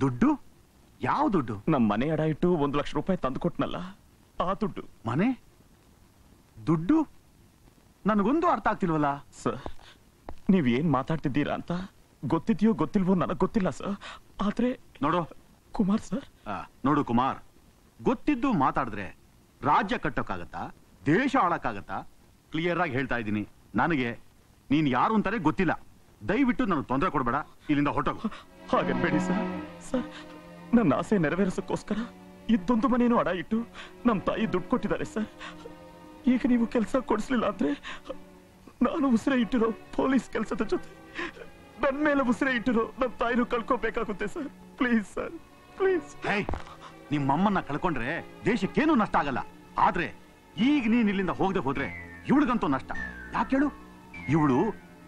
ದುಡ್ಡು? ಯಾವ ದುಡ್ಡು? ನಮ್ಮ ಮನೆ ಅಡ ಇಟ್ಟು ಒಂದು ಲಕ್ಷ ರೂಪಾಯಿ ತಂದು ಕೊಟ್ನಲ್ಲ ಆ ದುಡ್ಡು. ಮನೆ? ದುಡ್ಡು? ನನಗೊಂದು ಅರ್ಥ ಆಗ್ತಿಲ್ವಲ್ಲ? ಸರ್ ನೀವ್ ಏನ್ ಮಾತಾಡ್ತಿದ್ದೀರಾ ಅಂತ ಗೊತ್ತಿದ್ಯೋ ಗೊತ್ತಿಲ್ವೋ ನನಗ್ ಗೊತ್ತಿಲ್ಲ ಸರ್. ಆದ್ರೆ ನೋಡು. ಕುಮಾರ್ ಸರ್? ಆ, ನೋಡು ಕುಮಾರ್. ಗೊತ್ತಿದ್ದು ಮಾತಾಡಿದ್ರೆ ರಾಜ್ಯ ಕಟ್ಟೋಕ್ಕಾಗತ್ತಾ? ದೇಶ ಆಳಕ್ಕಾಗತ್ತಾ? ಕ್ಲಿಯರ್ ಆಗಿ ಹೇಳ್ತಾ ಇದ್ದೀನಿ. ನನಗೆ ನೀನ್ ಯಾರು ಅಂತಾರೆ ಗೊತ್ತಿಲ್ಲ. ದಯವಿಟ್ಟು ನನಗೆ ತೊಂದರೆ ಕೊಡಬೇಡ. ಇಲ್ಲಿಂದ ಹೊಟ್ಟೋಗು ಹಾಗನ್ಬೇಡಿ ಸರ್. ಸರ್ ನನ್ನ ಆಸೆ ನೆರವೇರಿಸೋಕ್ಕೋಸ್ಕರ ಇದ್ದೊಂದು ಮನೇನು ಅಡ ಇಟ್ಟು ನಮ್ಮ ತಾಯಿ ದುಡ್ಡು ಕೊಟ್ಟಿದ್ದಾರೆ ಸರ್. ಈಗ ನೀವು ಕೆಲಸ ಕೊಡಿಸ್ಲಿಲ್ಲ ಅಂದ್ರೆ ನಾನು ಉಸಿರೇ ಇಟ್ಟಿರೋ ಪೊಲೀಸ್ ಕೆಲಸದ ಜೊತೆ ನನ್ನ ಮೇಲೆ ಉಸಿರೇ ಇಟ್ಟಿರೋ ನಮ್ಮ ತಾಯಿನೂ ಕಳ್ಕೋಬೇಕಾಗುತ್ತೆ ಸರ್. Please sir please. ನಿಮ್ಮಮ್ಮನ್ನ ಕಳ್ಕೊಂಡ್ರೆ ದೇಶಕ್ಕೇನು ನಷ್ಟ ಆಗಲ್ಲ. ಆದ್ರೆ ಈಗ ನೀನ್ ಇಲ್ಲಿಂದ ಹೋಗದೆ ಹೋದ್ರೆ ಇವಳಿಗಂತೂ ನಷ್ಟ. ಯಾಕೆ ಹೇಳು? ಇವಳು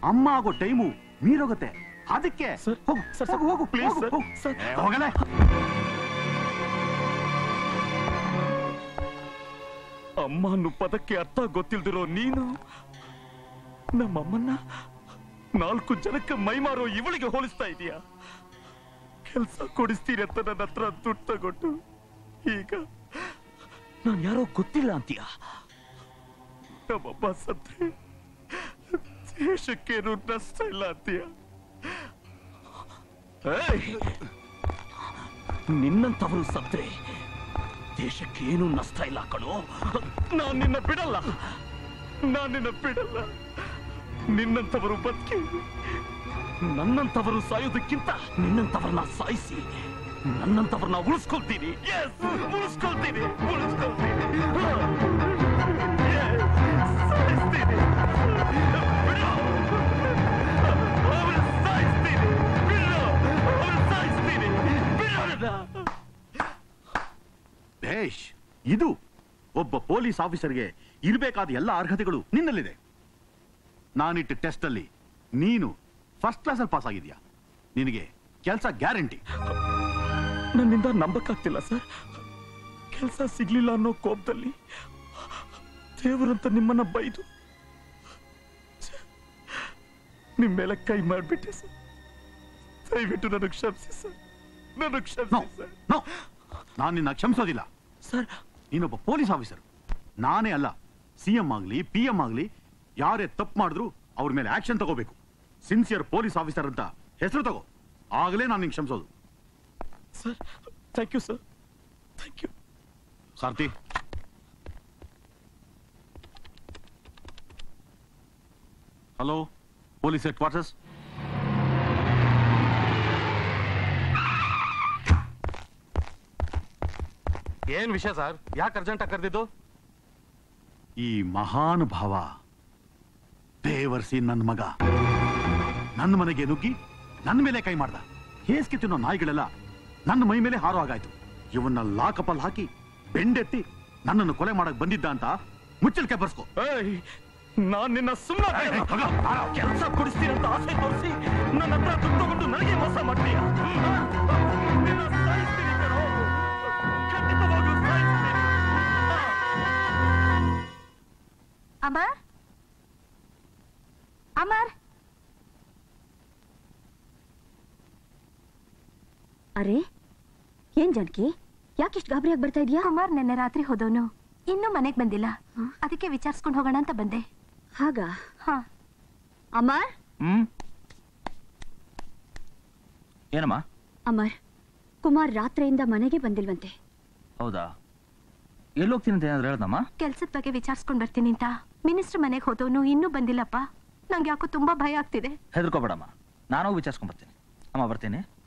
ಅಮ್ಮ ಆಗೋ ಟೈಮು ಮೀರೋಗುತ್ತೆ. ಅದಕ್ಕೆ ಹೋಗು ಸರ್, ಸರ್, ಹೋಗು, ಹೋಗು please, ಹೋಗು, ಸರ್, ಏ, ಹೋಗಲೇ. ಅಮ್ಮ ಅನ್ನೋ ಪದಕ್ಕೆ ಅರ್ಥ ಗೊತ್ತಿಲ್ದಿರೋ ನೀನು? ನಮ್ಮಮ್ಮನ್ನ ನಾಲ್ಕು ಜನಕ್ಕೆ ಮೈಮಾರೋ ಇವಳಿಗೆ ಹೋಲಿಸ್ತಾ ಇದೀಯಾ? ಕೆಲಸ ಕೊಡಿಸ್ತೀರಿ ಅಂತ ನನ್ನ ಹತ್ರ ದುಡ್ಡು ತಗೊಟ್ಟು ಈಗ ನಾನು ಯಾರೋ ಗೊತ್ತಿಲ್ಲ ಅಂತೀಯ? ನಮ್ಮಪ್ಪ ಸತ್ರೆ. ದೇಶಕ್ಕೇನು ನಷ್ಟ ಇಲ್ಲ ಅಂತೀಯ! ನಿನ್ನಂತವರು ಸತ್ರೆ ದೇಶಕ್ಕೇನು ನಷ್ಟ ಇಲ್ಲ ಕಣೋ. ನಾನು ನಿನ್ನ ಬಿಡಲ್ಲ. ನಾನು ನಿನ್ನ ಬಿಡಲ್ಲ. ನಿನ್ನಂತವರು ಬದುಕಿ ನನ್ನಂತವರು ಸಾಯೋದಕ್ಕಿಂತ ನಿನ್ನಂತವರನ್ನ ಸಾಯಿಸಿ ನನ್ನಂತವರನ್ನ ಉಳಿಸ್ಕೊಳ್ತೀನಿ. ಉಳಿಸ್ಕೊಳ್ತೀನಿ. ಉಳಿಸ್ಕೊಳ್ತೀನಿ. ಬೇಷ್ ಇದು ಒಬ್ಬ ಪೊಲೀಸ್ ಆಫೀಸರ್ಗೆ ಇರಬೇಕಾದ ಎಲ್ಲ ಅರ್ಹತೆಗಳು ನಿನ್ನಲ್ಲಿದೆ. ನಾನಿಟ್ಟ ಟೆಸ್ಟ್ ಅಲ್ಲಿ ನೀನು ಫಸ್ಟ್ ಕ್ಲಾಸ್ ಅಲ್ಲಿ ಪಾಸ್ ಆಗಿದ್ಯಾ ನಿನಗೆ ಕೆಲಸ ಗ್ಯಾರಂಟಿ. ನನ್ನಿಂದ ನಂಬಕ್ಕಾಗ್ತಿಲ್ಲ ಸರ್. ಕೆಲಸ ಸಿಗ್ಲಿಲ್ಲ ಅನ್ನೋ ಕೋಪದಲ್ಲಿ ದೇವರಂತ ನಿಮ್ಮನ್ನ ಬೈದು ನಿಮ್ಮ ಮೇಲೆ ಕೈ ಮಾಡಿಬಿಟ್ಟೆ ಸರ್. ದಯವಿಟ್ಟು ನನಗೆ ಕ್ಷಮಿಸಿ ಸರ್. ನನಗೆ ನೋ ಕ್ಷಮಿಸಿ ಸರ್. ನೋ ನಾನು ನಿನ್ನ ಕ್ಷಮಿಸೋದಿಲ್ಲ. ಸರ್. ನೀನೊಬ್ಬ ಪೊಲೀಸ್ ಆಫೀಸರ್. ನಾನೇ ಅಲ್ಲ ಸಿ ಎಂ ಆಗಲಿ ಪಿ ಎಂ ಆಗಲಿ ಯಾರೇ ತಪ್ಪು ಮಾಡಿದ್ರು ಅವ್ರ ಮೇಲೆ ಆಕ್ಷನ್ ತಗೋಬೇಕು. ಸಿನ್ಸಿಯರ್ ಪೊಲೀಸ್ ಆಫೀಸರ್ ಅಂತ ಹೆಸರು ತಗೋ. ಆಗಲೇ ನಾನು ನಿಂಗೆ ಕ್ಷಮಿಸೋದು. Sir thank you sir. Thank you. ಸಾರ್ತಿ. Hello police headquarters. ಏನ್ ವಿಷಯ ಸರ್? ಯಾಕೆ ಅರ್ಜೆಂಟ್ ಆಗಿ ಕರೆದಿದ್ದು? ಈ ಮಹಾನುಭಾವ ದೇವರ್ಸಿ ನನ್ನ ಮಗ. ನನ್ನ ಮನೆಗೆ ನುಗ್ಗಿ ನನ್ನ ಮೇಲೆ ಕೈ ಮಾಡ್ದ. ಹೇಸ್ಗೆ ತಿನ್ನೋ ನಾಯಿಗಳೆಲ್ಲ ನನ್ನ ಮೈ ಮೇಲೆ ಹಾರೋ ಹಾಗಾಯ್ತು. ಇವನ್ನ ಲಾಕಪಲ್ ಹಾಕಿ ಬೆಂಡೆತ್ತಿ ನನ್ನನ್ನು ಕೊಲೆ ಮಾಡಕ್ ಬಂದಿದ್ದ ಅಂತ ಮುಚ್ಚಳಿಕೆ ಬರ್ಸ್ಕೊ. ನಾನ್ ನಿನ್ನ ಸುಮ್ಮನೆ ಕೆಲಸ ಕೊಡಿಸ್ತೀನಿ ಅಂತ ಆಸೆ ತೋರಿಸಿ ನನ್ನ ಹತ್ರ ದುಡ್ಡು ತಗೊಂಡು ಅಮರ್? ಅಮರ್? ಅರೆ ಏನ್ ಜಾನಕಿ? ಯಾಕಿಷ್ಟು ಗಾಬರಿಯಾಗಿ ಬರ್ತಾ ಇದೀಯಾ? ಕುಮಾರ್ ನಿನ್ನೆ ರಾತ್ರಿ ಹೋದವನು. ಇನ್ನೂ ಮನೆಗೆ ಬಂದಿಲ್ಲ. ಅದಕ್ಕೆ ವಿಚಾರಿಸ್ಕೊಂಡು ಹೋಗೋಣ ಅಂತ ಬಂದೆ. ಹಾಗ? ಹಾ. ಅಮರ್? ಹ್ಮ್? ಏನಮ್ಮ? ಅಮರ್ ಕುಮಾರ್ ರಾತ್ರಿಯಿಂದ ಮನೆಗೆ ಬಂದಿಲ್ವಂತೆ. ಹೌದಾ? ಎಲ್ಲೋಗ್ತೀನಿ ಅಂತ ಏನಾದ್ರು ಹೇಳ್ದಮ್ಮ ಕೆಲ್ಸದ ಬಗ್ಗೆ ವಿಚಾರಿಸ್ಕೊಂಡು ಬರ್ತೀನಿ ಅಂತ. ಮಿನಿಸ್ಟರ್ ಮನೆಗೆ ಹೋದವನು ಇನ್ನೂ ಬಂದಿಲ್ಲಪ್ಪ. ನಂಗೆ ಯಾಕೋ ತುಂಬಾ ಭಯ ಆಗ್ತಿದೆ. ಹೆದರ್ಕೋಬೇಡಮ್ಮ ನಾನು ವಿಚಾರಿಸ್ಕೊಂಡ್ ಬರ್ತೀನಿ. ಅಮ್ಮ, ಬರ್ತೀನಿ.